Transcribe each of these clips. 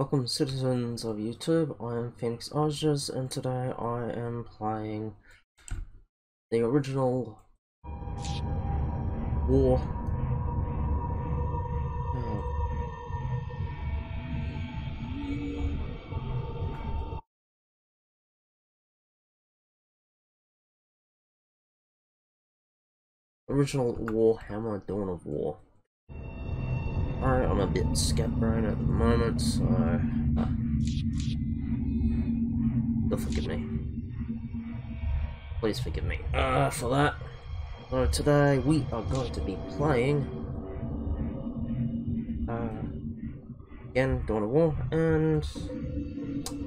Welcome citizens of YouTube, I am Fenix Arges and today I am playing the original War. Original Warhammer Dawn of War. Alright, I'm a bit scatbrain at the moment, so... Uh, you'll forgive me. Please forgive me uh, for that. So today we are going to be playing... Uh, again, Dawn of War, and...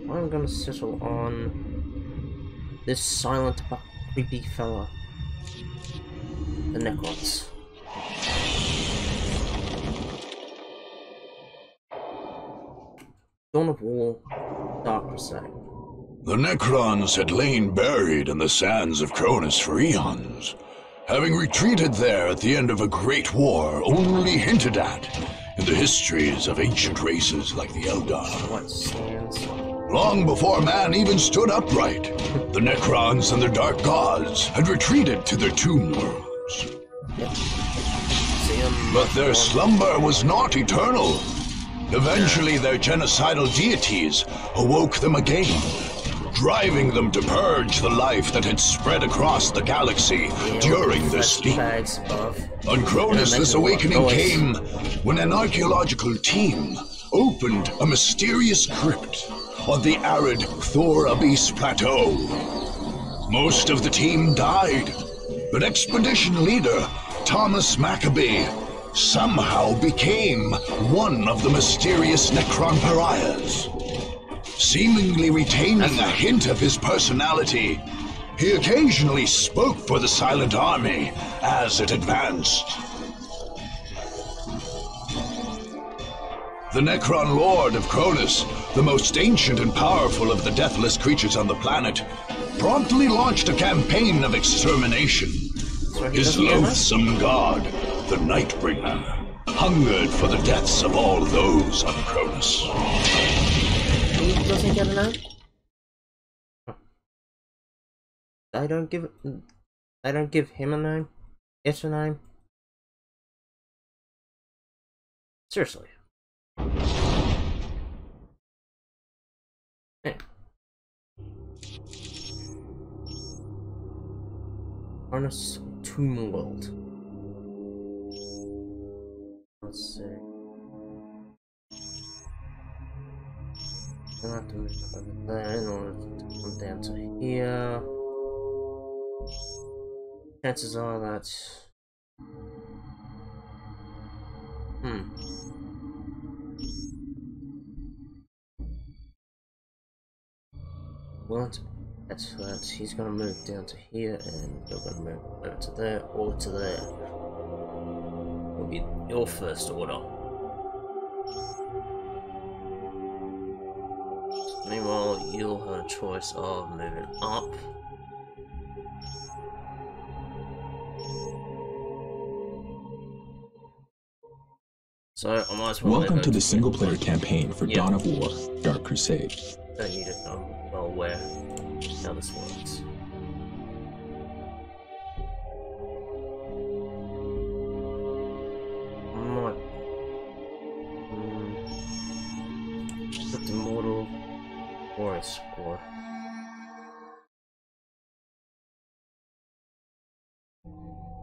I'm gonna settle on... This silent but creepy fella. The Necrons. Dawn of War, Dark Crusade. The Necrons had lain buried in the sands of Kronus for eons, having retreated there at the end of a great war only hinted at in the histories of ancient races like the Eldar. Long before man even stood upright, the Necrons and their dark gods had retreated to their tomb worlds. Yep. See 'em But their slumber was not eternal. Eventually, their genocidal deities awoke them again, driving them to purge the life that had spread across the galaxy during their sleep. On Kronus, this awakening came when an archaeological team opened a mysterious crypt on the arid Thur'Abis Plateau. Most of the team died, but expedition leader Thomas Maccabee somehow became one of the mysterious Necron pariahs. Seemingly retaining a hint of his personality, he occasionally spoke for the Silent Army as it advanced. The Necron Lord of Kronus, the most ancient and powerful of the deathless creatures on the planet, promptly launched a campaign of extermination. So His doesn't get that? loathsome god, the Nightbringer, hungered for the deaths of all those on Kronus. He doesn't get a name? Huh. They don't give they don't give him a name? It a name? Seriously. Hey. Harness Tomb World. Gonna have to move over there order to come down to here. Chances are that. Hmm. What? That's that. He's gonna move down to here, and you're gonna move over to there or to there. Be your first order. Meanwhile, you'll have a choice of moving up. So I might as well. Welcome to the single player campaign for Yeah. Dawn of War Dark Crusade. Don't need to know well where how this works. Or a score.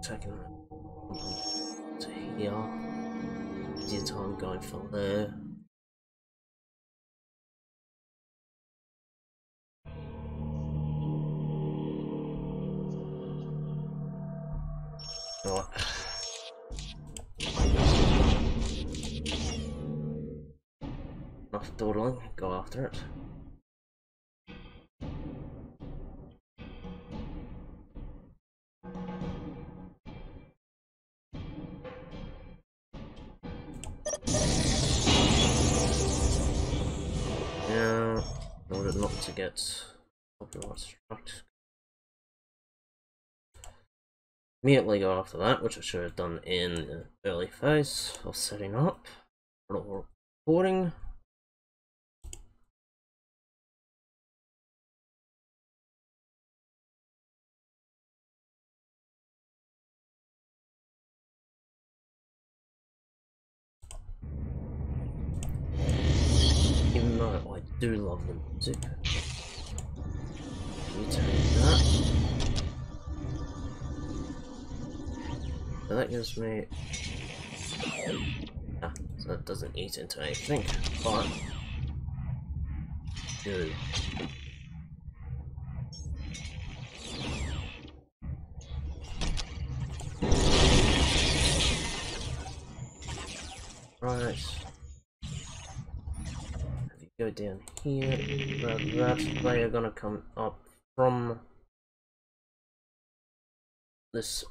Taking it to here. Easier time going from there. Right. Enough dawdling, go after it. to get Immediately go after that, which I should have done in the early phase of setting up. Recording. Even though I do love them too. That. So that gives me... Ah, so that doesn't eat into anything, but... Do. Right. If you go down here, that, they are gonna come up from this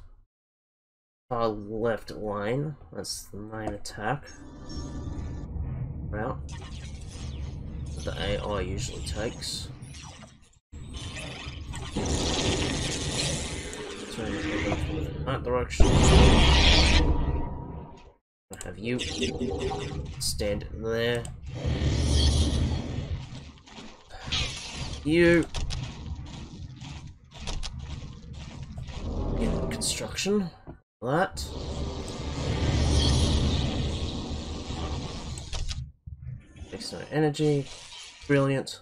far left line. That's the main attack route that the AI usually takes. I'm in that direction. I'll have you stand there. You in construction. That. Extra energy. Brilliant.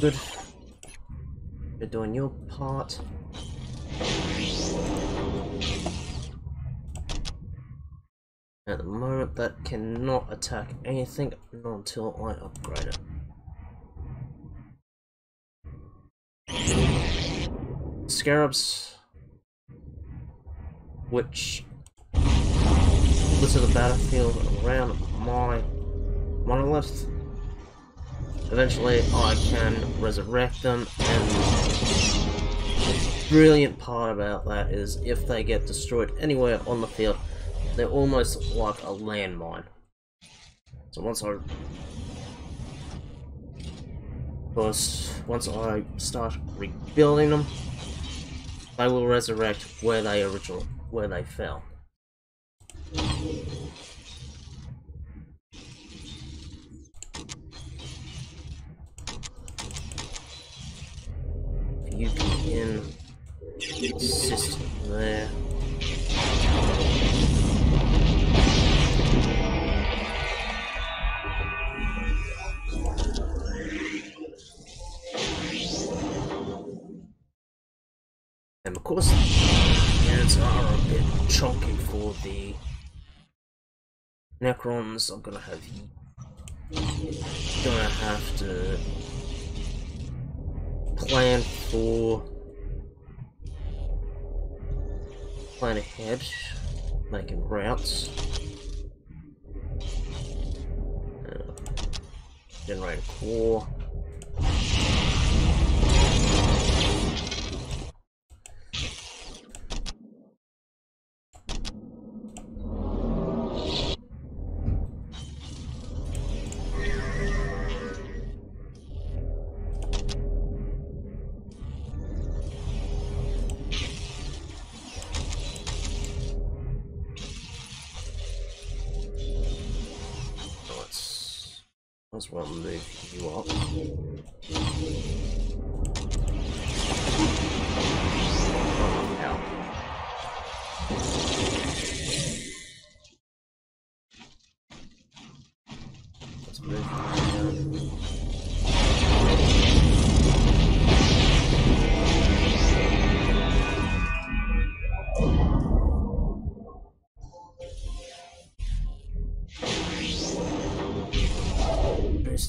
Good. You're doing your part. At the moment, that cannot attack anything not until I upgrade it. Scarabs, which litter the battlefield around my monolith. Eventually, I can resurrect them, and the brilliant part about that is if they get destroyed anywhere on the field, they're almost like a landmine. So once I because once I start rebuilding them, they will resurrect where they originally where they fell. You can assist there. Course, units are a bit chunky for the Necrons. I'm gonna have gonna have to plan for plan ahead, making routes. Uh, generate core. Just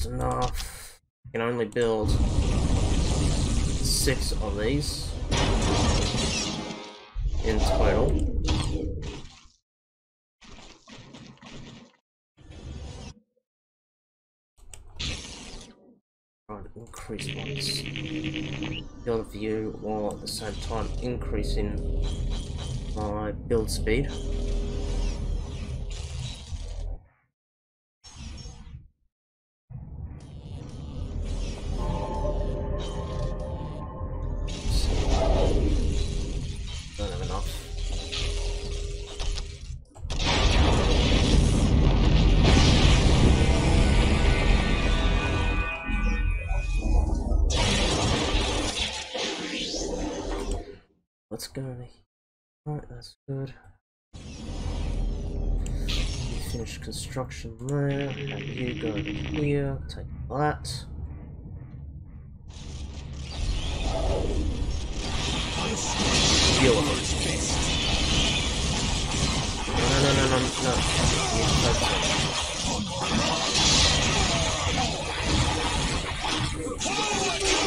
enough. can only build six of these in total. View while at the same time increasing my build speed. Let's go to Alright, that's good. You finish construction there, have you go here, take that. No, no, no, no, no.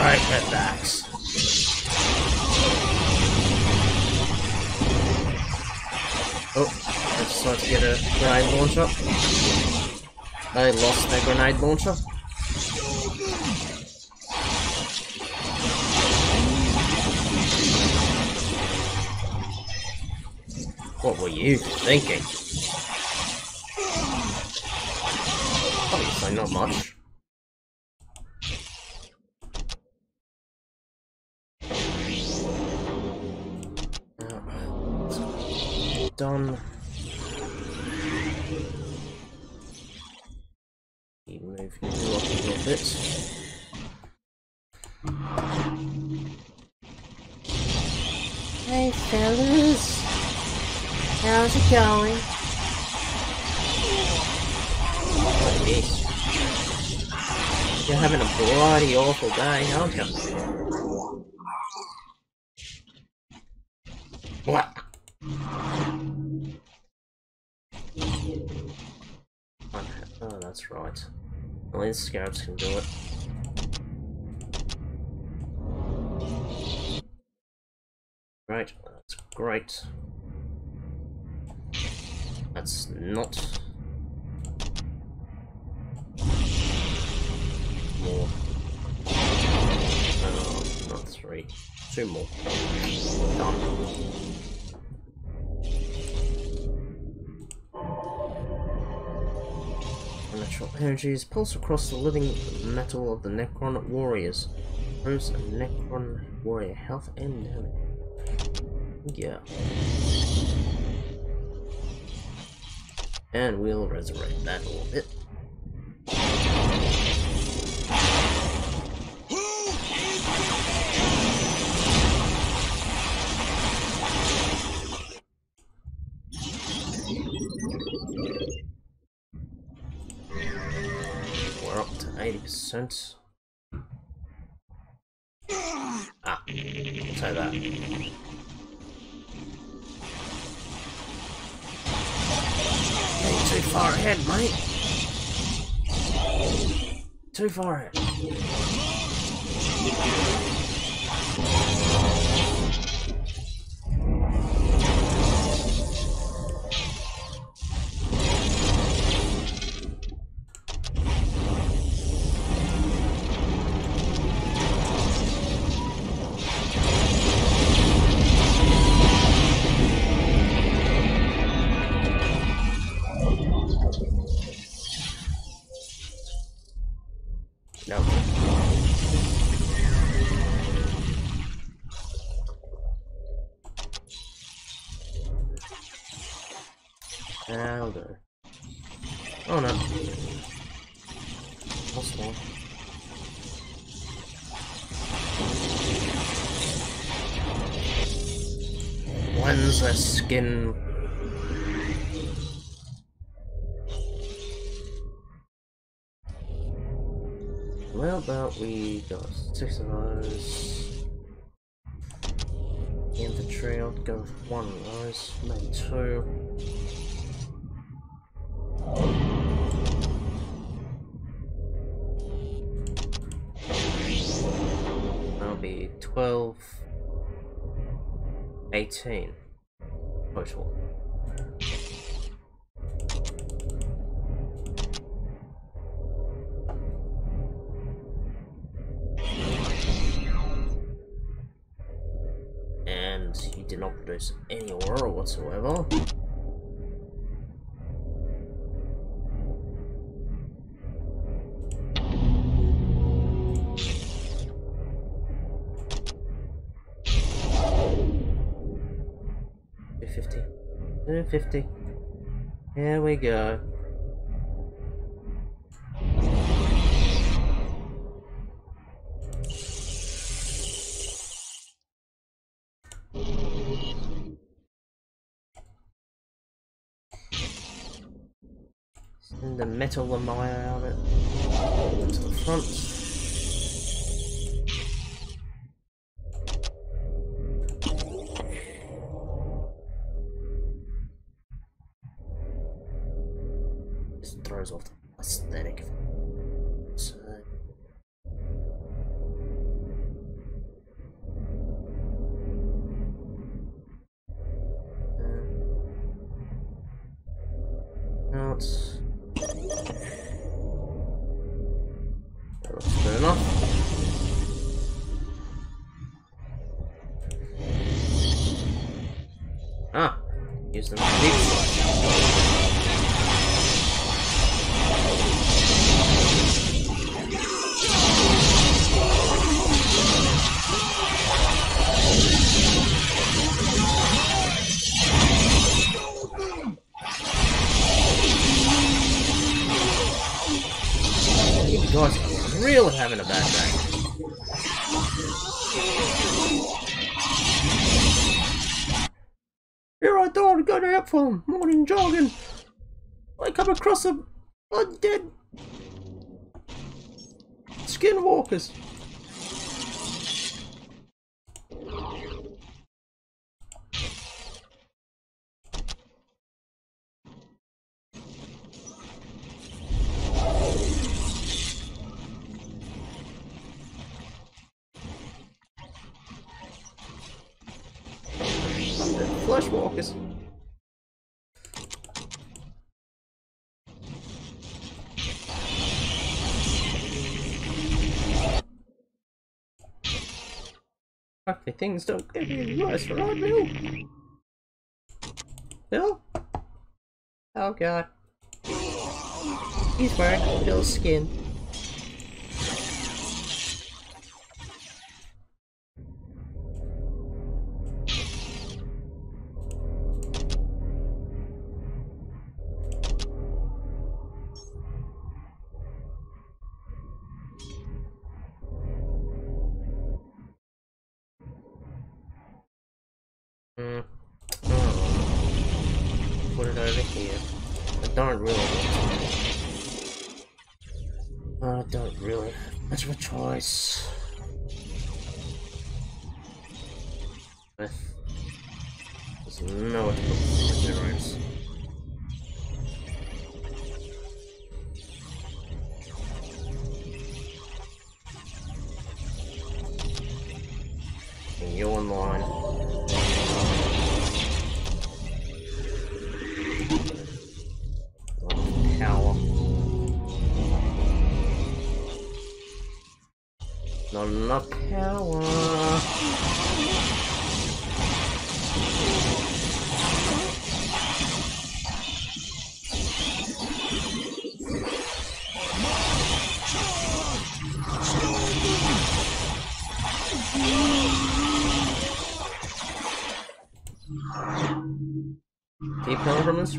Right at backs. Oh, I just tried to get a grenade launcher. I lost the grenade launcher. What were you thinking? Obviously not much. Done. You move you up a little bit. Hey fellas, how's it going? Like this. You're having a bloody awful day, aren't you? What? Oh, that's right. Only the scabs can do it. Right, that's great. That's not more. No, not three. Two more. Done. Natural energies pulse across the living metal of the Necron warriors. Improves a Necron warrior health and damage. Yeah. And we'll resurrect that a little bit. 80%. Ah, I'll say that. Too far ahead, mate. Too far ahead. When's the skin? Well, about we got six of those. Infantry, I'll go one of those, maybe two. 18 total. And he did not produce any aura whatsoever. 250. Here we go. Send the metal Lamaya out of it to the front. Ah, use them for deep guys really having a bad day. Going morning jogging. I come across a undead skinwalkers. Fleshwalkers. Things don't get any worse for old Bill. Bill? Oh god. He's wearing Bill's skin. With there's nowhere to put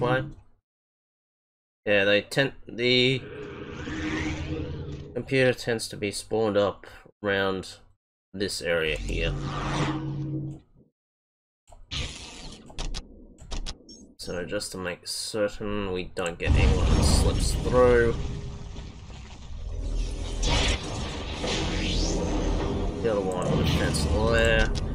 way. Yeah, they tend the computer tends to be spawned up around this area here. So just to make certain we don't get anyone that slips through. The other one with a fence there.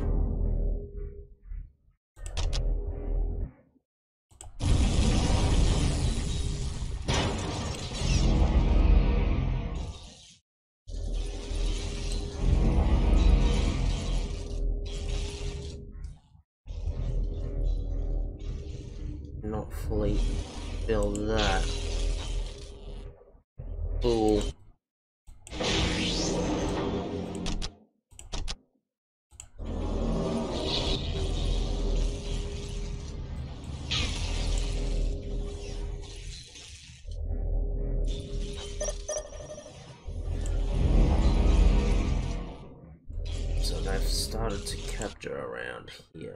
Around here.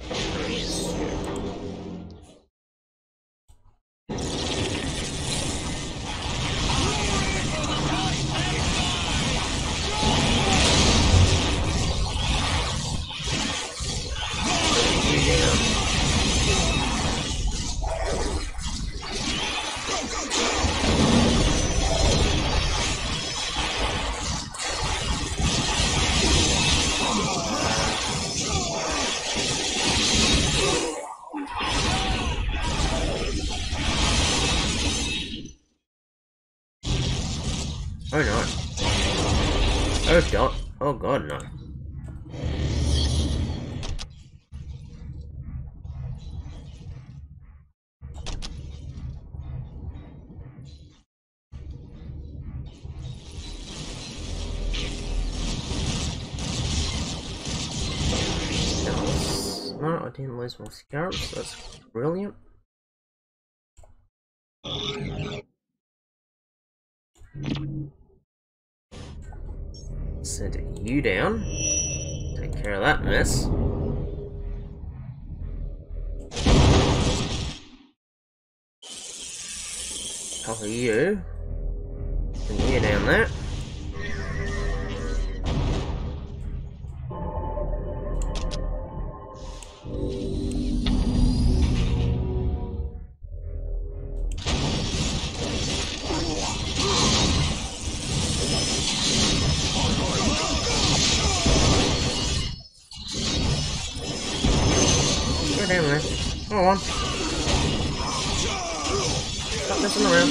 Oh god, no. I didn't lose my scarabs. That's brilliant. Send you down. Take care of that mess. Of you. Send you down there. Come on. Stop messing around.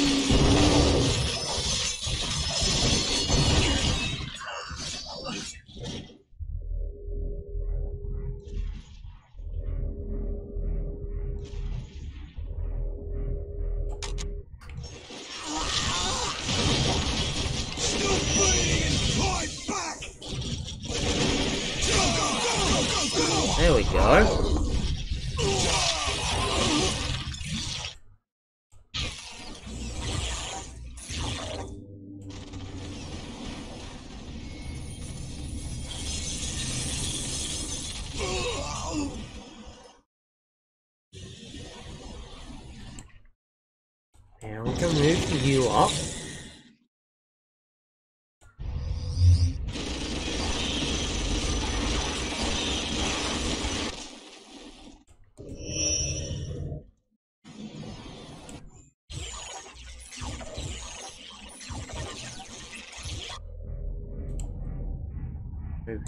There we go.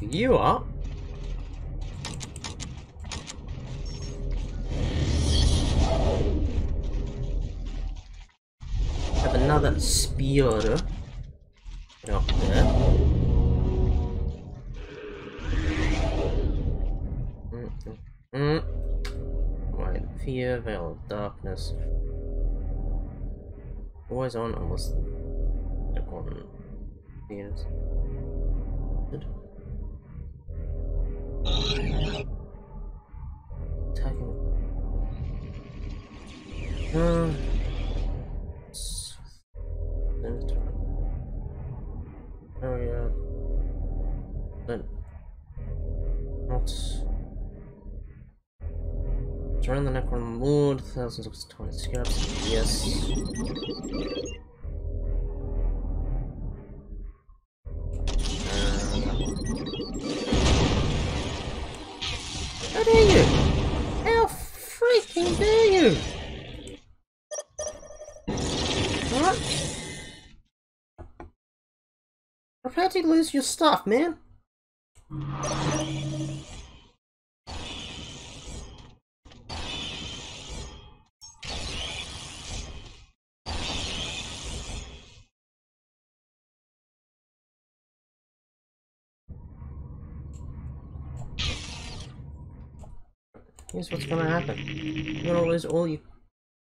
You are. Have another spear up there. Mm, mm. Right, fear, veil of darkness. Always on, almost on. Yes. Good. Uh, Oh yeah. But not. Surround the Necron Lord, thousands of tiny scraps. Yes. What? Prepare to lose your stuff, man. Here's what's gonna happen. You're gonna lose all your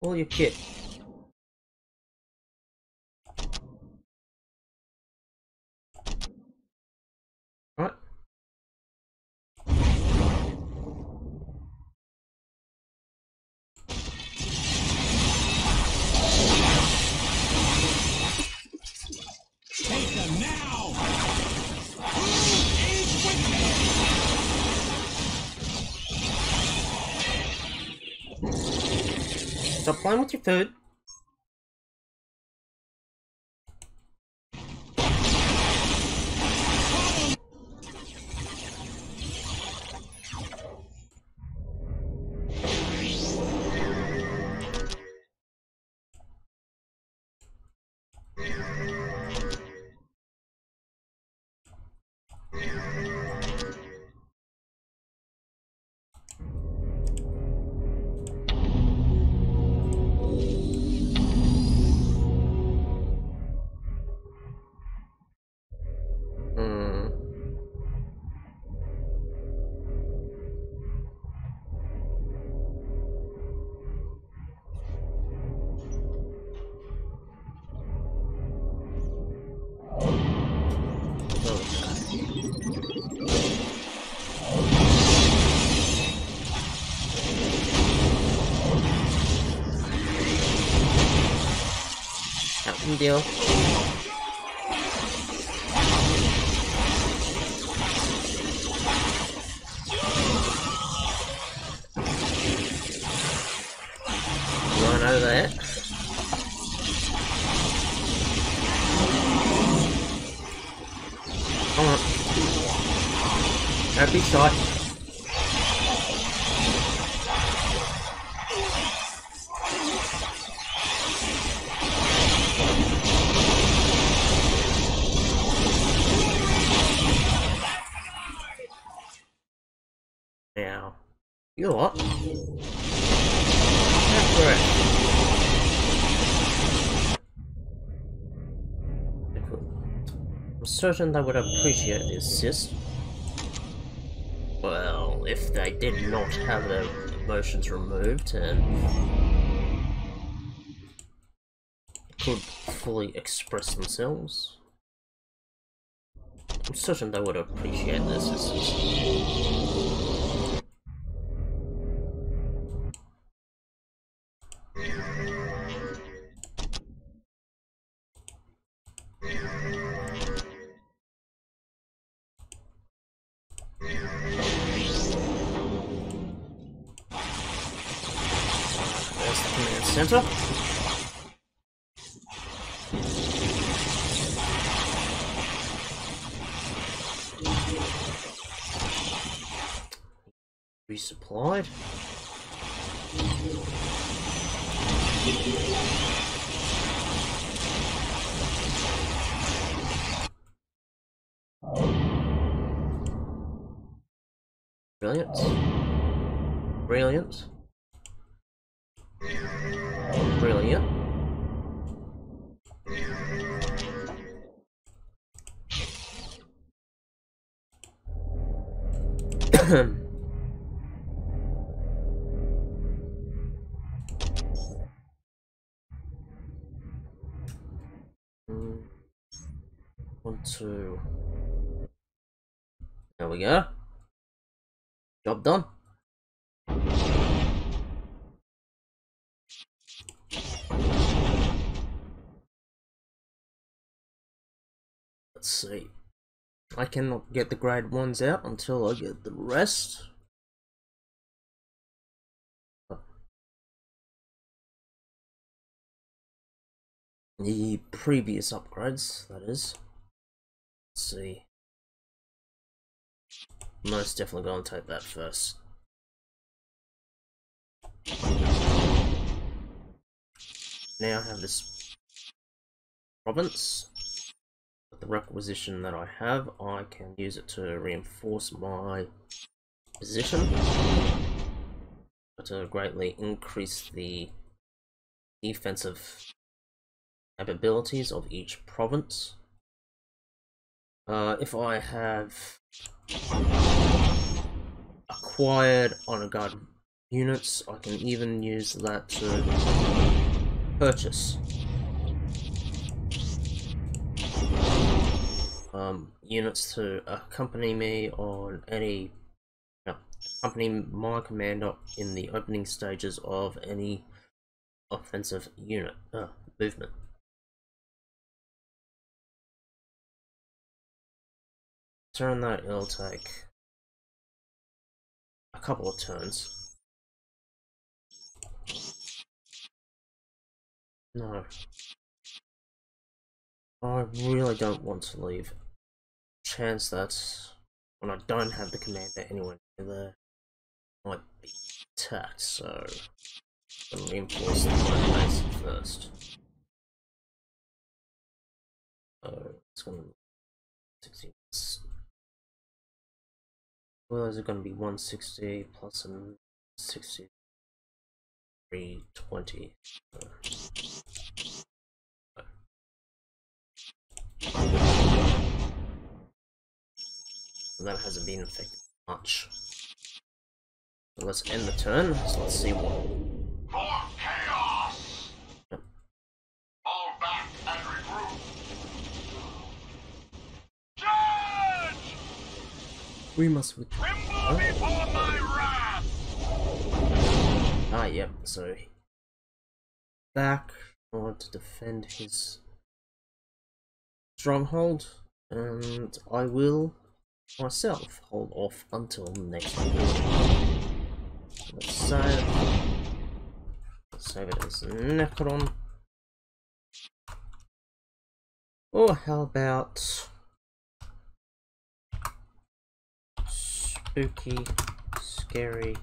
all your kit. Your food. Deal. Run there. Come on. Certain they would appreciate the assist. Well, if they did not have their emotions removed and could fully express themselves, I'm certain they would appreciate this One, two. There we go. Job done. Let's see. I cannot get the grade ones out until I get the rest. The previous upgrades, that is. Let's see. Most definitely to take that first. Now I have this province. The requisition that I have, I can use it to reinforce my position. To greatly increase the defensive capabilities of each province. Uh, if I have acquired honor guard units, I can even use that to purchase um, units to accompany me on any accompany my commander in the opening stages of any offensive unit uh, movement. Turn that it'll take a couple of turns. No. I really don't want to leave. Chance that when I don't have the commander anywhere near there, might be attacked, so I'm reinforce the base first. So it's gonna be 60. Well, is it gonna be 160 plus a 60? 320. That hasn't been affected much. So let's end the turn. So let's see what. More chaos! Fall back and regroup! Charge! We must. With Tremble before my wrath! ah, yep. So back I want to defend his stronghold, and I will myself hold off until next week. Save. Let's save it as Necron. Or how about spooky, scary.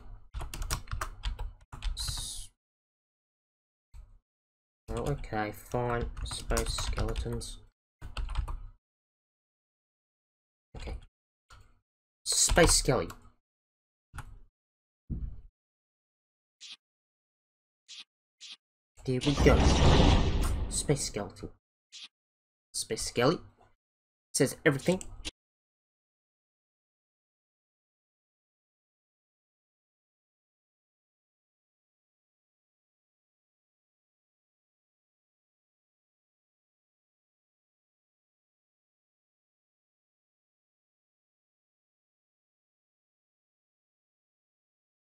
Oh, okay, fine. Space skeletons. Okay. Space Skelly. There we go. Space Skeleton. Space Skelly. Says everything